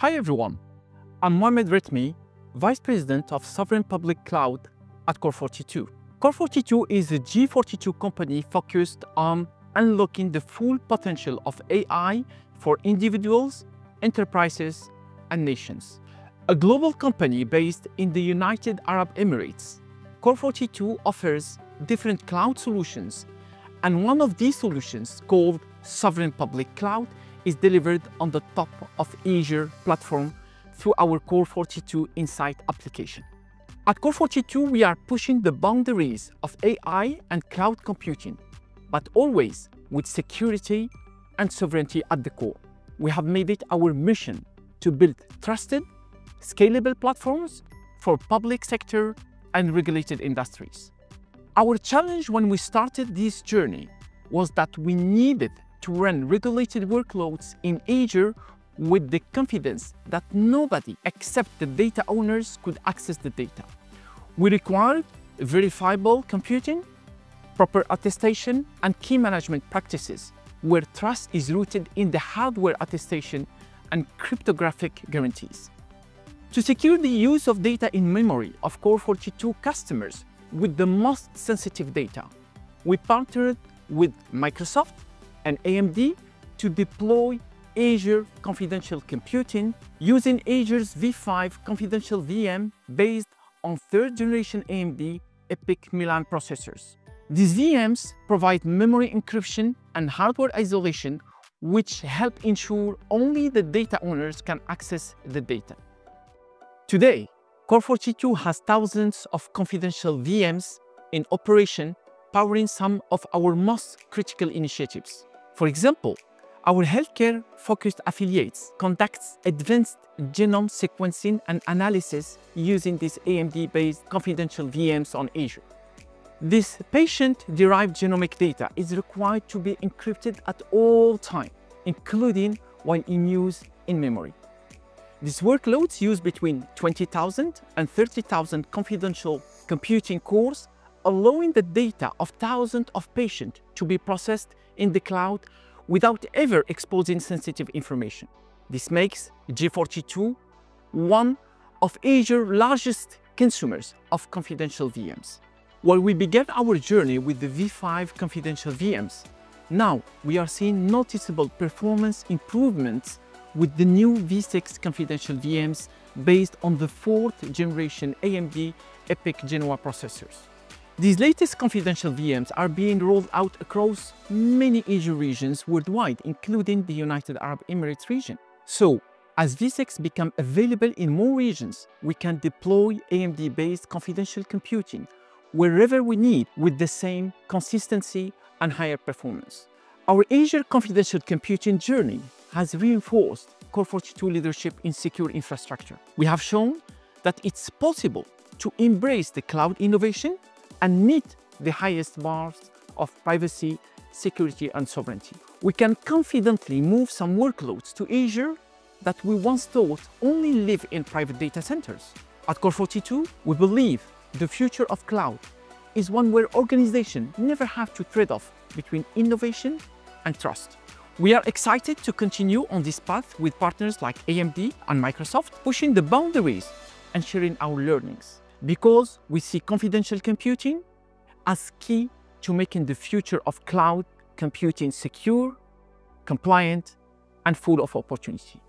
Hi everyone, I'm Mohammed Retmi, Vice President of Sovereign Public Cloud at Core42. Core42 is a G42 company focused on unlocking the full potential of AI for individuals, enterprises, and nations. A global company based in the United Arab Emirates, Core42 offers different cloud solutions, and one of these solutions, called Sovereign Public Cloud, is delivered on the top of Azure platform through our Core42 Insight application. At Core42, we are pushing the boundaries of AI and cloud computing, but always with security and sovereignty at the core. We have made it our mission to build trusted, scalable platforms for public sector and regulated industries. Our challenge when we started this journey was that we needed to run regulated workloads in Azure with the confidence that nobody except the data owners could access the data. We required verifiable computing, proper attestation, and key management practices where trust is rooted in the hardware attestation and cryptographic guarantees. To secure the use of data in memory of Core42 customers with the most sensitive data, we partnered with Microsoft and AMD to deploy Azure Confidential Computing using Azure's V5 Confidential VM based on third generation AMD EPYC Milan processors. These VMs provide memory encryption and hardware isolation which help ensure only the data owners can access the data. Today, Core42 has thousands of confidential VMs in operation powering some of our most critical initiatives. For example, our healthcare-focused affiliates conducts advanced genome sequencing and analysis using these AMD-based confidential VMs on Azure. This patient-derived genomic data is required to be encrypted at all times, including while in use in memory. These workloads use between 20,000 and 30,000 confidential computing cores, allowing the data of thousands of patients to be processed in the cloud without ever exposing sensitive information. This makes G42 one of Azure's largest consumers of confidential VMs. While we began our journey with the V5 confidential VMs, now we are seeing noticeable performance improvements with the new V6 confidential VMs based on the fourth generation AMD EPYC Genoa processors. These latest confidential VMs are being rolled out across many Azure regions worldwide, including the United Arab Emirates region. So, as V6 become available in more regions, we can deploy AMD-based confidential computing wherever we need with the same consistency and higher performance. Our Azure confidential computing journey has reinforced Core42 leadership in secure infrastructure. We have shown that it's possible to embrace the cloud innovation and meet the highest bars of privacy, security, and sovereignty. We can confidently move some workloads to Azure that we once thought only live in private data centers. At Core42, we believe the future of cloud is one where organizations never have to trade off between innovation and trust. We are excited to continue on this path with partners like AMD and Microsoft, pushing the boundaries and sharing our learnings because we see confidential computing as key to making the future of cloud computing secure, compliant, and full of opportunity.